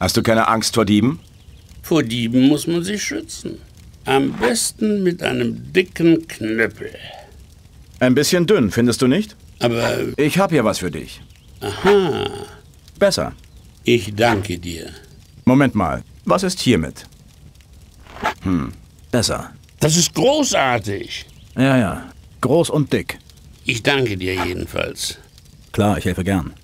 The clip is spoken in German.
Hast du keine Angst vor Dieben? Vor Dieben muss man sich schützen. Am besten mit einem dicken Knöppel. Ein bisschen dünn, findest du nicht? Aber, Ich hab hier was für dich. aha, Besser. ich danke dir. Moment mal. Was ist hiermit? Hm, besser. Das ist großartig. Ja, ja. Groß und dick. Ich danke dir jedenfalls. Klar, ich helfe gern.